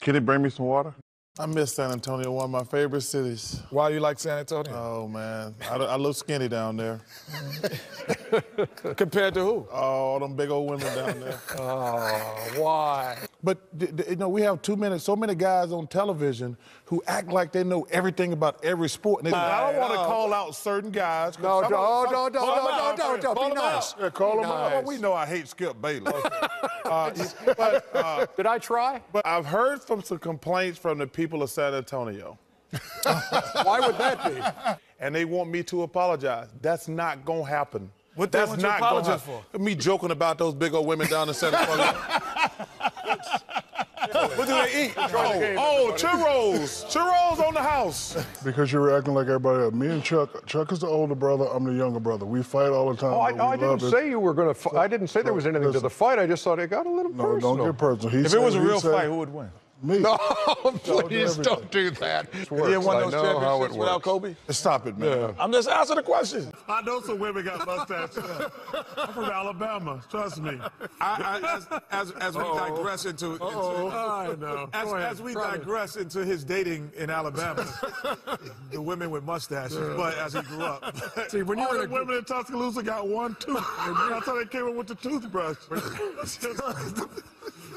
Can you bring me some water? I miss San Antonio, one of my favorite cities. Why you like San Antonio? Oh man, I, I look skinny down there. Compared to who? Oh, all them big old women down there. Oh, why? But th- th- you know, we have too many, so many guys on television who act like they know everything about every sport. And they- I don't want to call out certain guys. No, some don't, of- some- don't, don't, don't, don't, don't, be them out. nice. Yeah, call Be them out. nice. Well, we know I hate Skip Bayless. Uh, but, uh, Did I try? but I've heard from some complaints from the people of San Antonio. Why would that be? and they want me to apologize. That's not gonna happen. What they That's want not gonna apologize happen. Me joking about those big old women down in San Antonio. What do they eat? oh, oh, churros, churros on the house. Because you're acting like everybody else. Me and Chuck, Chuck is the older brother, I'm the younger brother. We fight all the time. Oh, I, but I didn't it. say you were going to. I didn't say there was anything to the fight. I just thought it got a little No, personal. don't get personal. He If said, it was a real said- fight, who would win? Me. No, do please everything. don't do that. It You works. didn't win those know how it championships without. Kobe? Stop it, man. I'm just answering the question. I know some women got mustaches. I'm from Alabama. Trust me. I, I, as, as, as we digress into, into I know. as, as we digress into his dating in Alabama, the women with mustaches, but as he grew up. See, when you were the women in Tuscaloosa got one tooth. That's how they came in with the toothbrush.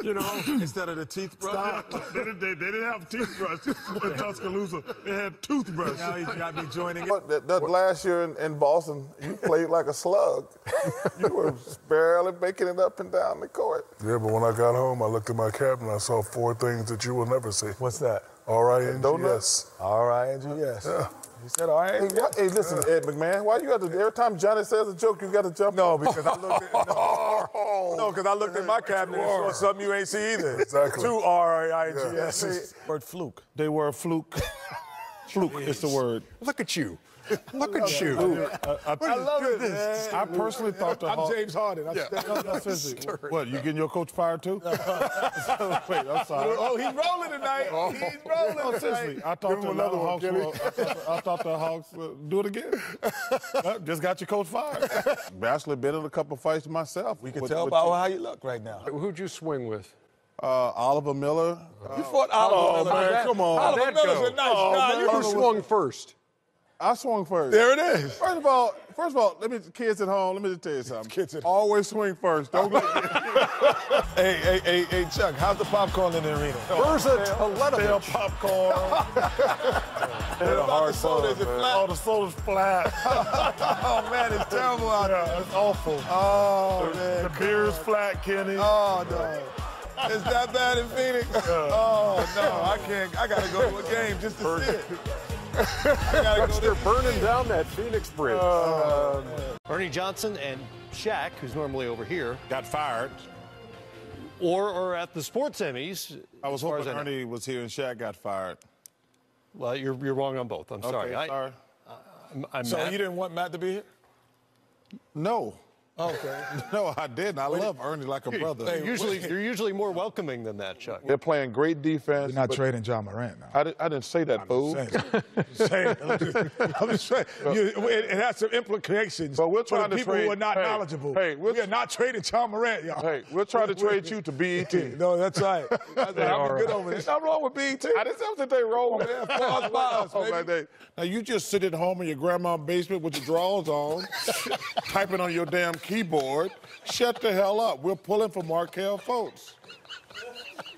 you know, Instead of the teeth brush. stop. They, didn't, they, they didn't have toothbrush in Tuscaloosa. They had toothbrush. Now he's got me joining it. But that, that last year in, in Boston, you played like a slug. you were barely making it up and down the court. Yeah, but when I got home, I looked at my cabinet. I saw four things that you will never see. What's that? R-I-N-G-S. All right, Andrew, yes. Yeah. He said, all right. Hey, why, hey, listen, Ed McMahon, why you got to, every time Johnny says a joke, you got to jump No, because I looked at, no, no, 'cause I looked at my cabinet and saw something you ain't see either. Exactly. Two R-I-N-G-S. Word fluke. They were a fluke. fluke is the word. Look at you. Look at you. I, love it, man. I personally thought the I'm Hawks. James Harden. I'm No, no, seriously. What, you getting your coach fired too? Wait, I'm sorry. Oh, he's rolling tonight. He's rolling No, tonight. seriously. I thought him the another Hawks were, I, thought, I thought the Hawks would do it again. Just got your coach fired. Actually been in a couple fights myself. We can with- tell with by how you look right now. Who'd you swing with? uh, Oliver Miller. You fought Oliver Oh, Miller. man, come on. Oliver How'd Miller's go? a nice Oh, guy. man. You Oliver- swung first? I swung first. There it is. First of all, first of all, let me kids at home. Let me just tell you something. Kids at- Always swing first. Don't let Hey, hey, hey, hey, Chuck, how's the popcorn in the arena? Where's the Sell Telenovich? popcorn. What about the soda? Is it flat? Oh, the soda's flat. Oh, man, it's terrible out there. yeah, it's awful. Oh, the man. the beer's flat, Kenny. Oh, no. Is that bad in Phoenix? Oh, no, I can't. I got to go to a game just to see it. I go burning down that Phoenix Bridge. Oh, um, Ernie Johnson and Shaq, who's normally over here, Got fired. or or at the sports Emmys. I was hoping I. Ernie was here and Shaq got fired. Well, you're you're wrong on both. I'm sorry. Okay, I, sorry. I'm, I'm So mad. you didn't want Matt to be here? No. Okay. No, I didn't. I love Ernie like a brother. You're usually you're usually more welcoming than that, Chuck. They're playing great defense. You're not trading Ja Morant now. I, di- I didn't say that, fool. I'm just saying. I'm just saying. You, it, it has some implications But we're for trying the to people trade- who are not hey, knowledgeable. hey, we're- we are not trading Ja Morant, y'all. Hey, we're trying to trade you to BET. No, that's right. That's right. I'm good over this. Nothing wrong with BET. I didn't say that they wrong, man. Pause, pause, Oh, baby. Now you just sit at home in your grandma's basement with your drawers on, typing on your damn keyboard. Shut the hell up. We're pulling for Markelle Fultz.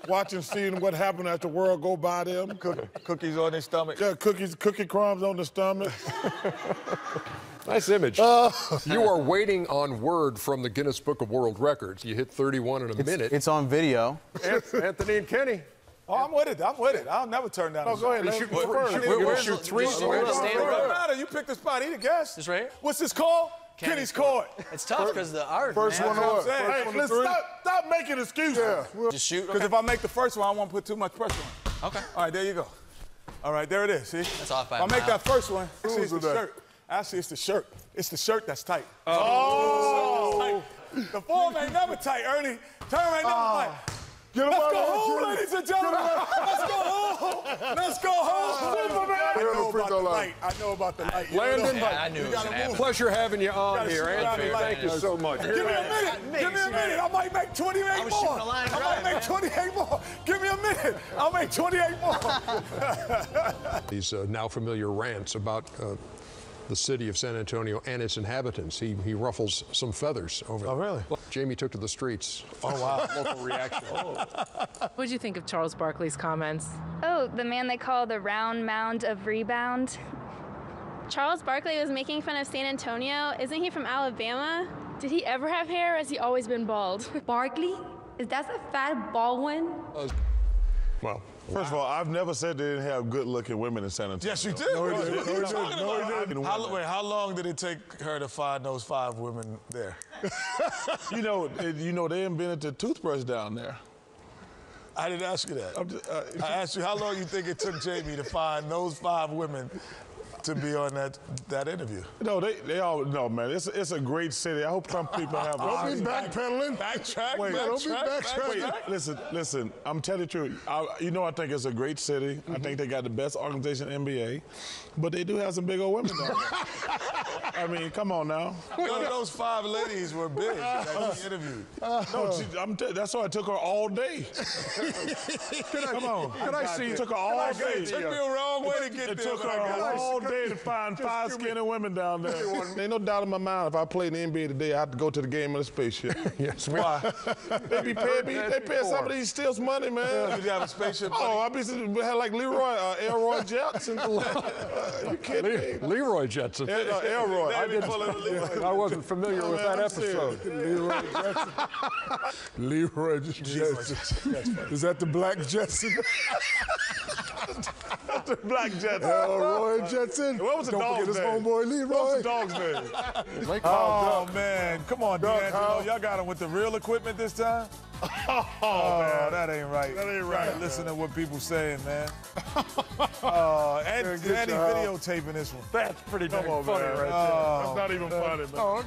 Watching, seeing what happened as the world go by them. Cookies on their stomach. Yeah, cookies, cookie crumbs on the stomach. Nice image. Uh, you are waiting on word from the Guinness Book of World Records. You hit 31 in a minute. It's on video. Anthony and Kenny. Oh, I'm with it. I'm with it. I'll never turn down. No, a go ahead. shot. Let shoot him three- first. shoot- Let we're him gonna first. shoot three Let him Stand It doesn't up. matter. You pick the spot. He the guest. This right here? What's this called? Kenny's Kenny's court. It's tough because the art. First man. one That's what I'm up. saying. Hey, one listen, to three. stop, stop making excuses. Yeah. Just shoot. Because Okay. if I make the first one, I won't put too much pressure on. okay. All right, there you go. All right, there it is. See? That's off by If I a make that first one, actually, it's the that? shirt. Actually, it's the shirt. It's the shirt that's tight. Oh! The form ain't never tight, Ernie. Term ain't never ah. tight. Get him Let's go home, ladies and gentlemen. Let's go home. Let's go home. I Here on know about the line. light. I know about the light. Landon, know, I knew you it was gotta move. pleasure having you on Gotta here, Anthony. Thank you so much. Give me a minute. Give me a minute. I might make 28 was more. shooting a line I drive, might make 28 more. Give me a minute. I'll make 28 more. These uh, now familiar rants about uh, the city of San Antonio and its inhabitants. He, he ruffles some feathers over there. Oh, really? Jamie took to the streets. Oh, wow. Local reaction. Oh. What did you think of Charles Barkley's comments? Oh, the man they call the round mound of rebound. Charles Barkley was making fun of San Antonio. Isn't he from Alabama? Did he ever have hair or has he always been bald? Barkley? Is that a fat bald one? Uh, Well, First of all, I've never said they didn't have good-looking women in San Antonio. Yes, you did. No, he did. are you No, he talking did. No, he didn't. How, wait, how long did it take her to find those five women there? You know, it- you know, they invented the toothbrush down there. I didn't ask you that. I'm just, uh, I asked you how long you think it took Jamie to find those five women to be on that that interview. No, they they all no man. It's a, it's a great city. I hope some people have. Don't be backpedaling. Backtrack, Wait, backtrack, don't be backtracking. backtrack. Listen, listen. I'm telling you the truth. I, you know, I think it's a great city. I think mm-hmm. they got the best organization in NBA, but they do have some big old women down there. I mean, come on now. Those, those five ladies were big that he interviewed. No, she, I'm t- that's why I took her all day. come on. Can I see- It took her all day. It took me a wrong way to get It there. took but I her got all day to find five skinny women down there. Ain't no doubt in my mind. If I played in the NBA today, I have to go to the game of the spaceship. yes, Why? they be paying me. They pay some of these steals money, man. You have a spaceship. Oh, I be we had like Leroy, uh, Elroy Jetson. you kidding me? Leroy Jetson. Uh, Elroy. I They be pulling the I wasn't familiar No, with man, that I'm serious. episode. Leroy Jetson. Leroy Jetson. Is that the black Jetson? That's the Black Jetson. Elroy Jetson. What was the Don't dog's forget his name? homeboy Leroy. What was the dog's name? Oh man, come on, Duck, D'Angelo. how? Y'all got him with the real equipment this time? Oh, man, that ain't right. That ain't right. Listen to what people saying, man. Uh, and, Yeah, and get he's your house. videotaping this one. That's pretty Come on, funny man. right Oh, That's not even funny, man. Oh,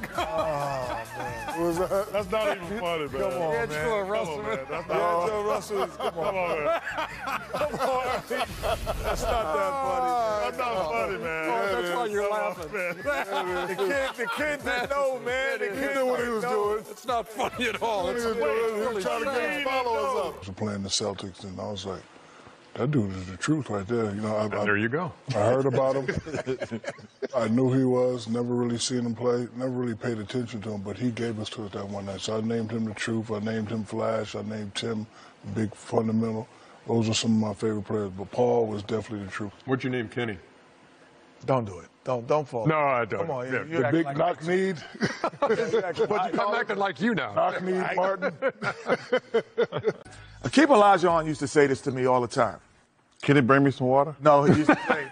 What was that? That's not even funny, man. Come on, Angela man. Come on, man. That's not, Joe Russell come on. man. Come on, That's not that funny. That's not oh, funny, man. Oh, that's why you're Come on, laughing. man. The kid, the kid didn't know, man. The kid knew what he was know. doing. It's not funny at all. It's He was doing- he was really trying to get his followers up. I was playing the Celtics, and I was like, that dude is the truth right there. You know, I, I, There you go. I heard about him. I knew he was. Never really seen him play. Never really paid attention to him. But he gave us to us that one night. So I named him the truth. I named him Flash. I named Tim Big Fundamental. Those are some of my favorite players. But Paul was definitely the truth. What'd you name Kenny? Don't do it. Don't don't fall. No, I don't. Come on, Yeah, you, you The act big like knock need. I'm acting like you now. Knock need Martin. Akeem Olajuwon used to say this to me all the time. Can he bring me some water? No, he used to say,